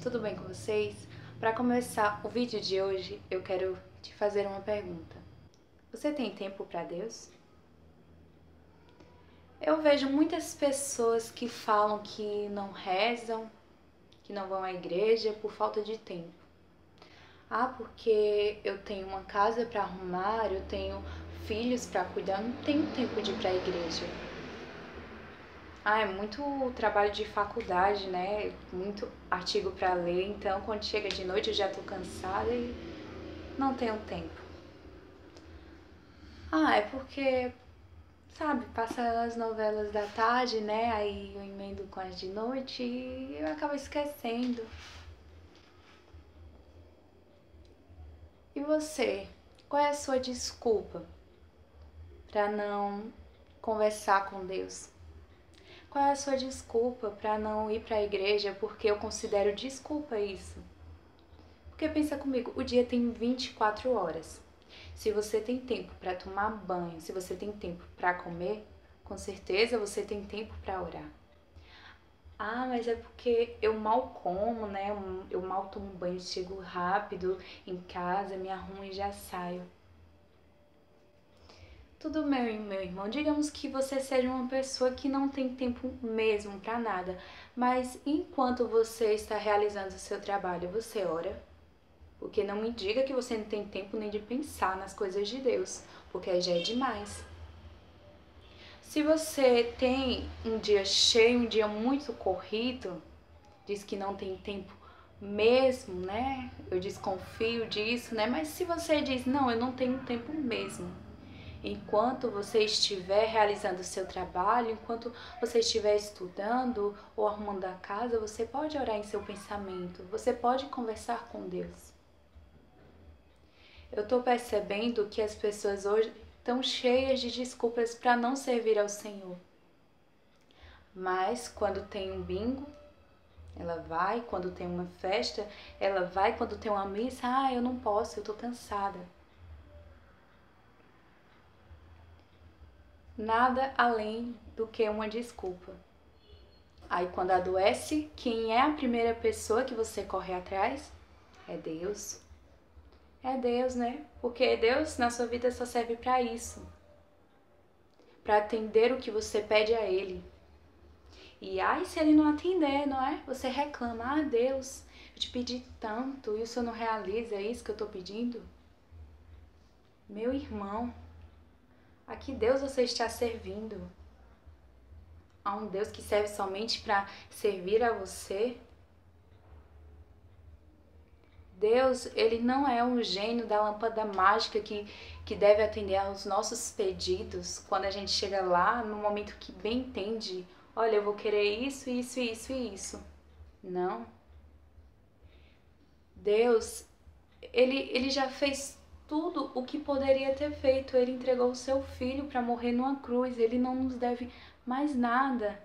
tudo bem com vocês? Para começar o vídeo de hoje, eu quero te fazer uma pergunta. Você tem tempo para Deus? Eu vejo muitas pessoas que falam que não rezam, que não vão à igreja por falta de tempo. Ah, porque eu tenho uma casa para arrumar, eu tenho filhos para cuidar, não tenho tempo de ir para a igreja. Ah, é muito trabalho de faculdade, né? Muito artigo para ler, então quando chega de noite eu já tô cansada e não tenho tempo. Ah, é porque, sabe, passa as novelas da tarde, né? Aí eu emendo com as de noite e eu acabo esquecendo. E você? Qual é a sua desculpa para não conversar com Deus? Qual é a sua desculpa para não ir para a igreja? Porque eu considero desculpa isso. Porque pensa comigo, o dia tem 24 horas. Se você tem tempo para tomar banho, se você tem tempo para comer, com certeza você tem tempo para orar. Ah, mas é porque eu mal como, né? Eu mal tomo banho, chego rápido em casa, me arrumo e já saio. Tudo meu, meu irmão, digamos que você seja uma pessoa que não tem tempo mesmo para nada, mas enquanto você está realizando o seu trabalho, você ora? Porque não me diga que você não tem tempo nem de pensar nas coisas de Deus, porque já é demais. Se você tem um dia cheio, um dia muito corrido, diz que não tem tempo mesmo, né? Eu desconfio disso, né? Mas se você diz, não, eu não tenho tempo mesmo, enquanto você estiver realizando o seu trabalho, enquanto você estiver estudando ou arrumando a casa, você pode orar em seu pensamento, você pode conversar com Deus. Eu estou percebendo que as pessoas hoje estão cheias de desculpas para não servir ao Senhor. Mas quando tem um bingo, ela vai, quando tem uma festa, ela vai, quando tem uma missa, ah, eu não posso, eu estou cansada. Nada além do que uma desculpa. Aí quando adoece, quem é a primeira pessoa que você corre atrás? É Deus. É Deus, né? Porque Deus na sua vida só serve para isso. Para atender o que você pede a ele. E ai, se ele não atender, não é? Você reclama: "Ah, Deus, eu te pedi tanto e o Senhor não realiza isso que eu tô pedindo?" Meu irmão, a que Deus você está servindo? A um Deus que serve somente para servir a você? Deus, ele não é um gênio da lâmpada mágica que, que deve atender aos nossos pedidos quando a gente chega lá no momento que bem entende. Olha, eu vou querer isso, isso, isso e isso. Não. Deus, ele, ele já fez tudo o que poderia ter feito. Ele entregou o seu filho para morrer numa cruz. Ele não nos deve mais nada.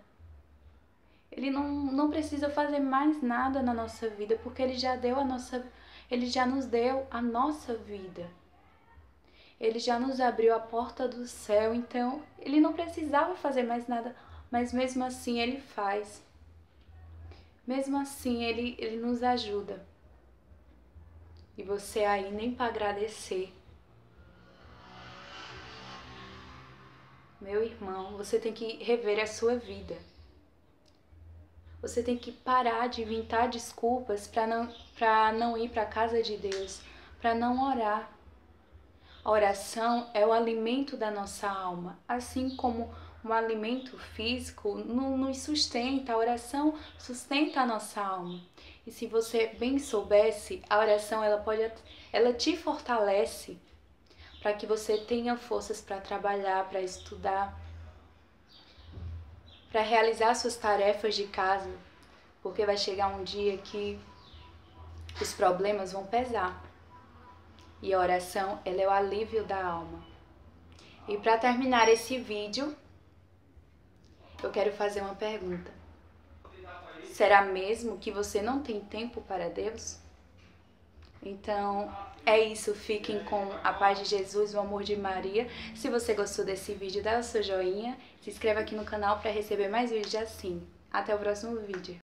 Ele não, não precisa fazer mais nada na nossa vida, porque ele já deu a nossa ele já nos deu a nossa vida. Ele já nos abriu a porta do céu, então ele não precisava fazer mais nada, mas mesmo assim ele faz. Mesmo assim ele, ele nos ajuda e você aí nem para agradecer. Meu irmão, você tem que rever a sua vida. Você tem que parar de inventar desculpas para não, pra não ir para a casa de Deus, para não orar. A oração é o alimento da nossa alma, assim como um alimento físico nos sustenta, a oração sustenta a nossa alma. E se você bem soubesse, a oração ela pode ela te fortalece para que você tenha forças para trabalhar, para estudar, para realizar suas tarefas de casa, porque vai chegar um dia que os problemas vão pesar. E a oração, ela é o alívio da alma. E para terminar esse vídeo, eu quero fazer uma pergunta. Será mesmo que você não tem tempo para Deus? Então, é isso. Fiquem com a paz de Jesus, o amor de Maria. Se você gostou desse vídeo, dá o seu joinha. Se inscreva aqui no canal para receber mais vídeos assim. Até o próximo vídeo.